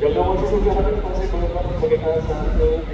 Governor, what is the consequence of the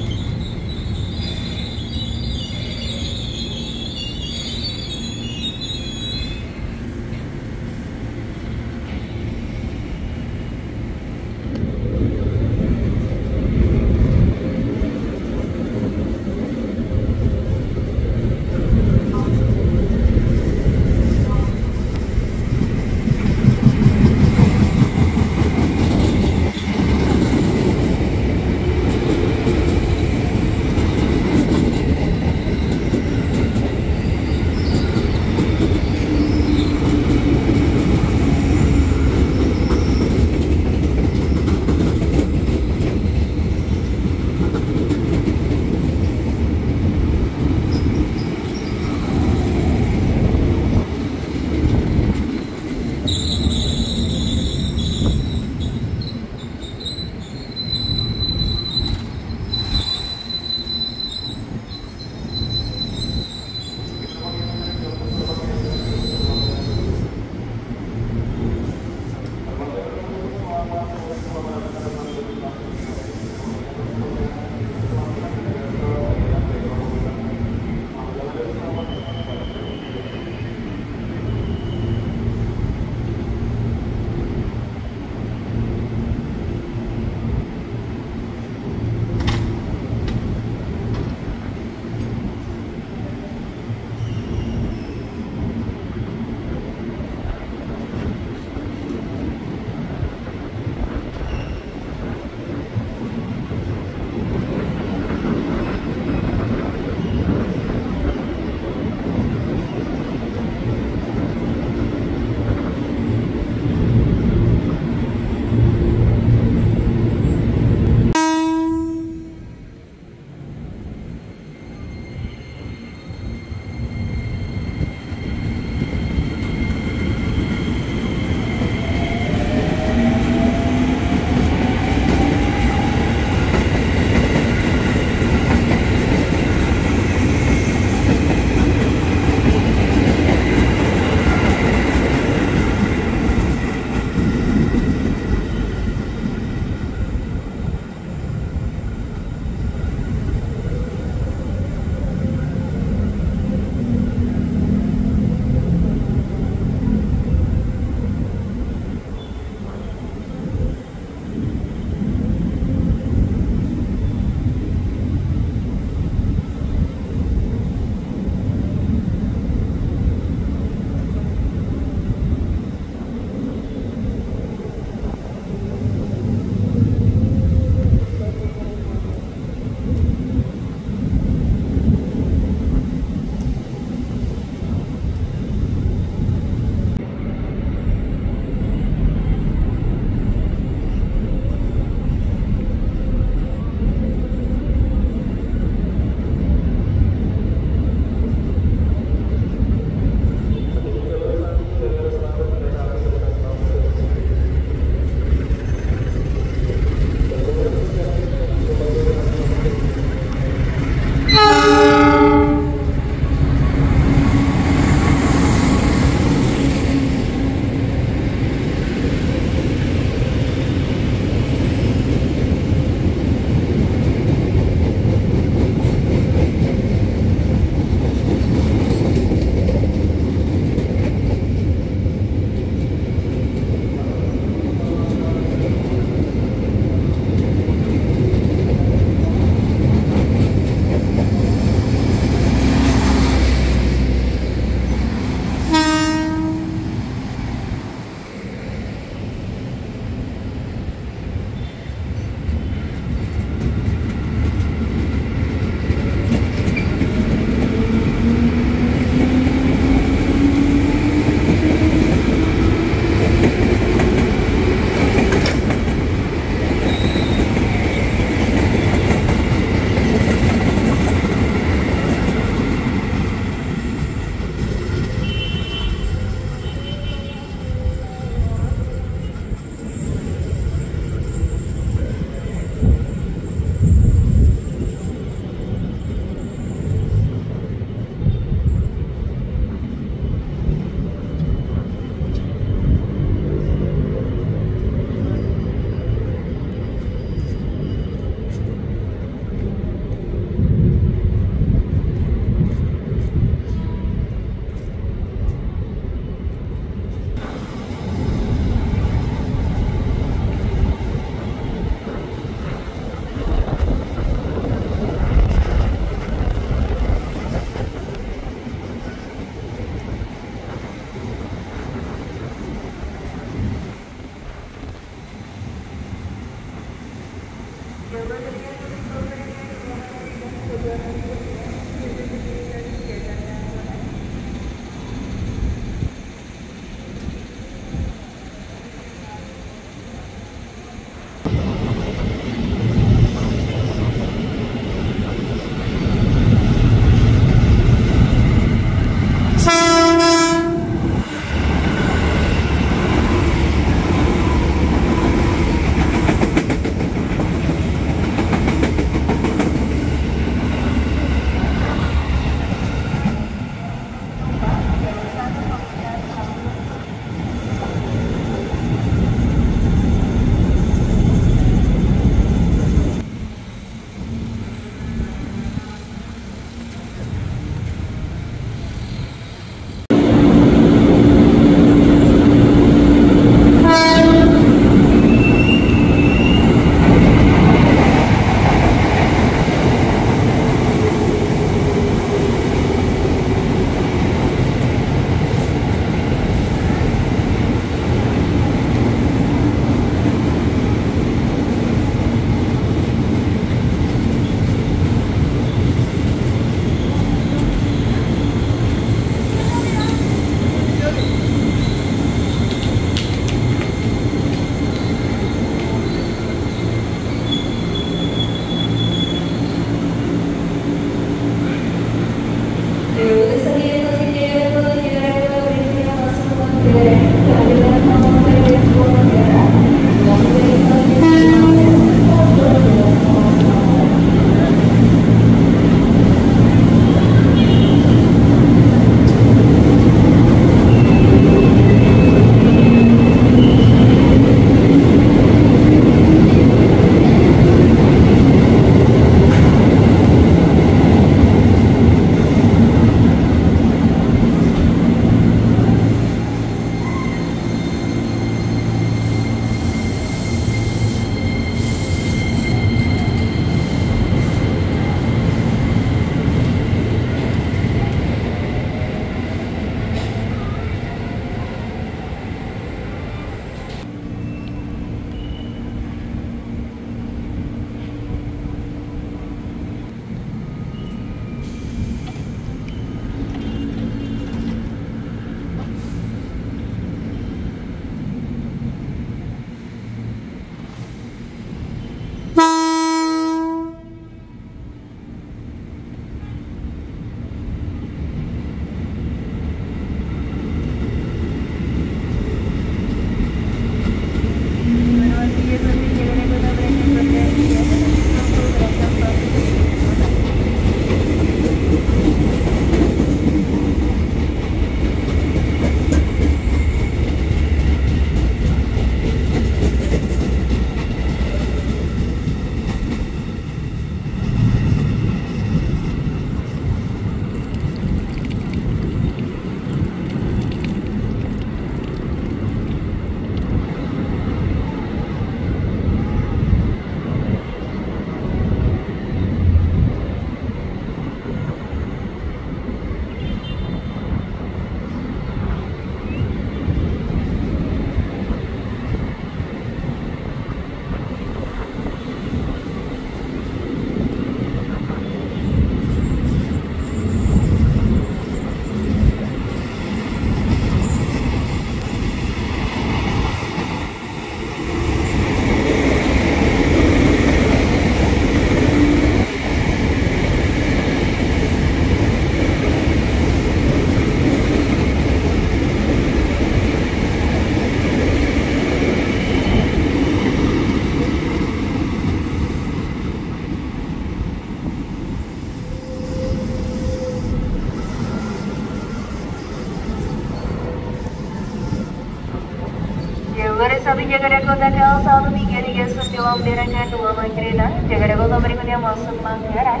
berikutnya masuk Manggarai.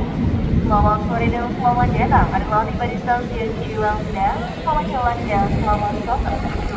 Selamat sore dan selamat datang. Adalah tiba di stasiun Juanda. Selamat jalan dan selamat sore.